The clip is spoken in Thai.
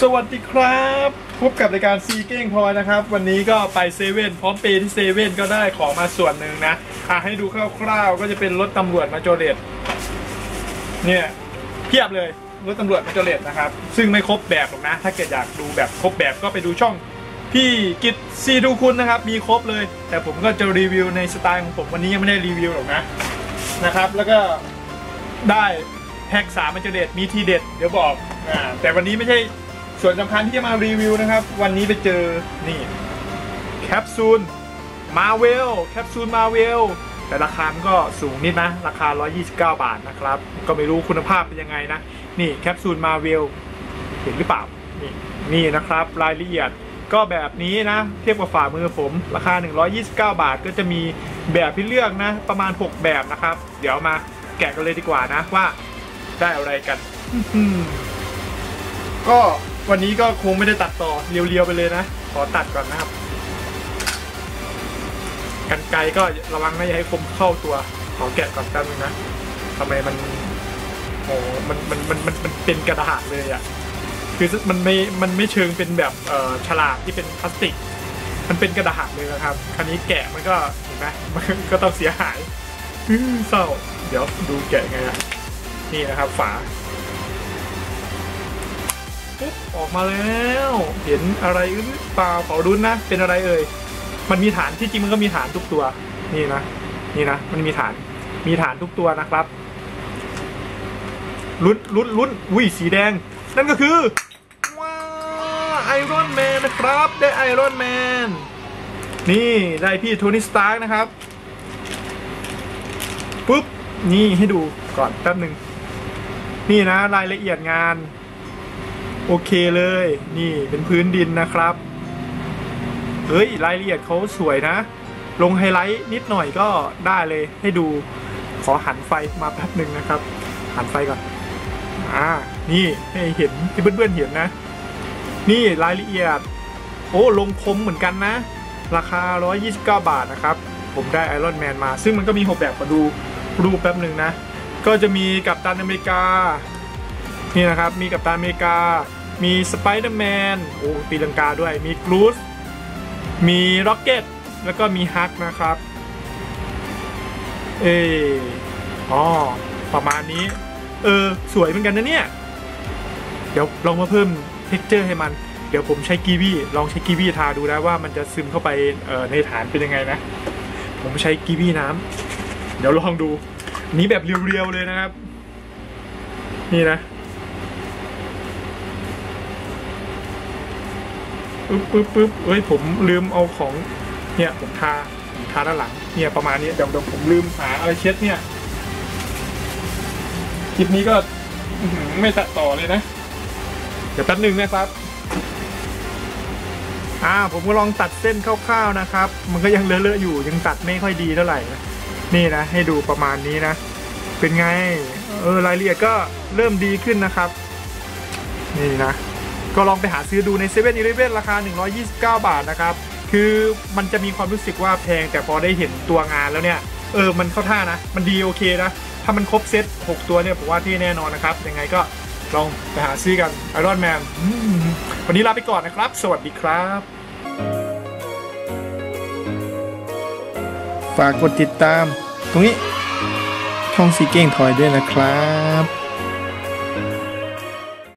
สวัสดีครับ พบกับรายการซีเก้งพลอยนะครับ วันนี้ก็ไปเซเว่นพร้อมเปย์ที่เซเว่นก็ได้ของมาส่วนหนึ่งนะอะให้ดูคร่าวๆก็จะเป็นรถตำรวจมาโจเดตเนี่ยเพียบเลยรถตำรวจมาโจเดตนะครับ ซึ่งไม่ครบแบบหรอกนะ ถ้าเกิดอยากดูแบบครบแบบก็ไปดูช่องพี่กิตซีดูคุณนะครับ มีครบเลย แต่ผมก็จะรีวิวในสไตล์ของผมวันนี้ยังไม่ได้รีวิวหรอกนะนะครับ แล้วก็ได้แพ็กสามมันจเด็ดมีทีเด็ดเดี๋ยวบอกอ่าแต่วันนี้ไม่ใช่ ส่วนสำคัญที่จะมารีวิวนะครับ วันนี้ไปเจอนี่แคปซูลมาเวลแคปซูลมาเวลแต่ราคามันก็สูงนิดนะ ราคา 129 บาทนะครับ ก็ไม่รู้คุณภาพเป็นยังไงนะ นี่แคปซูลมาเวลเห็นหรือเปล่า นี่นี่นะครับรายละเอียดก็แบบนี้นะ เทียบกับฝ่ามือผม ราคา 129 บาทก็จะมีแบบที่เลือกนะ ประมาณ 6 แบบนะครับ เดี๋ยวมาแกะกันเลยดีกว่านะว่าได้อะไรกันก็ วันนี้ก็คงไม่ได้ตัดต่อเรียวๆไปเลยนะ ขอตัดก่อนนะครับ กันไกลก็ระวังนะอย่าให้คมเข้าตัว ขอแกะก่อนแป๊บนึงนะทำไมมันโอ้มันมันมันมันมันเป็นกระดาษเลยอะ่ะคือมันไม่มันไม่เชิงเป็นแบบเอ่อฉลากที่เป็นพลาสติก มันเป็นกระดาษเลยนะครับคราวนี้แกะมันก็เห็นไหมมันก็ต้องเสียหายเศร้า เดี๋ยวดูแกะไงอะนี่นะครับฝา ปุ๊บออกมาแล้ว เห็นอะไรหรือเปล่าขอรุ้นนะ เป็นอะไรเอ่ย มันมีฐานที่จริงมันก็มีฐานทุกตัว นี่นะ นี่นะ มันมีฐาน มีฐานทุกตัวนะครับ ลุ้นลุ้นลุ้นอุ้ยสีแดง นั่นก็คือ ว้าไอรอนแมนนะครับ ได้ไอรอนแมน นี่ได้พี่โทนี่สตาร์กนะครับ ปุ๊บ นี่ให้ดูก่อนแป๊บหนึ่ง นี่นะรายละเอียดงาน โอเคเลย นี่เป็นพื้นดินนะครับ เฮ้ยรายละเอียดเขาสวยนะ ลงไฮไลท์นิดหน่อยก็ได้เลยให้ดูขอหันไฟมาแป๊บหนึ่งนะครับ หันไฟก่อนอ่านี่ให้เห็นให้เพื่อนๆเห็นนะ นี่รายละเอียด โอ้ลงคมเหมือนกันนะ ราคา 129 บาทนะครับ ผมได้ไอรอนแมนมา ซึ่งมันก็มี6แบบมาดูรูปแป๊บหนึ่งนะ ก็จะมีกัปตันอเมริกา นี่นะครับ มีกัปตันอเมริกา มีสไปเดอร์แมนโอ้ตีลังกาด้วยมีกรูทมีร็อกเก็ตแล้วก็มีฮัลค์นะครับ เอออ๋อประมาณนี้ เออ สวยเหมือนกันนะเนี่ย เดี๋ยวลองมาเพิ่ม texture ให้มัน เดี๋ยวผมใช้กีวีลองใช้กีวีทาดูนะว่ามันจะซึมเข้าไปเออในฐานเป็นยังไงนะ ผมใช้กีวีน้ำเดี๋ยวลองดูนนี้แบบเรียวๆเลยนะครับ นี่นะ ปึ๊บปึ๊บปึ๊บเอ้ยผมลืมเอาของเนี่ยผมทาทาด้านหลังเนี่ยประมาณนี้เดี๋ยวเดี๋ยวผมลืมหาอะไรเช็ดเนี่ยคลิปนี้ก็ไม่ตัดต่อเลยนะ เดี๋ยวแป๊บหนึ่งนะครับ อ่าผมก็ลองตัดเส้นคร่าวๆนะครับ มันก็ยังเลอะๆอยู่ยังตัดไม่ค่อยดีเท่าไหร่นะนี่นะ ให้ดูประมาณนี้นะ เป็นไง เออรายละเอียดก็เริ่มดีขึ้นนะครับ นี่นะ ก็ลองไปหาซื้อดูใน7 e เ e ่ e อราคา 129 บาทนะครับ คือมันจะมีความรู้สึกว่าแพงแต่พอได้เห็นตัวงานแล้วเนี่ย เออ มันเข้าท่านะ มันดีโอเคนะ ถ้ามันครบเซต 6 ตัวเนี่ยผมว่าที่แน่นอนนะครับ ยังไงก็ลองไปหาซื้อกันไอรอนแมนวันนี้ลาไปก่อนนะครับ สวัสดีครับ ฝากกดติดตาม ตรงนี้ช่องซีเก้งทอยด้วยนะครับ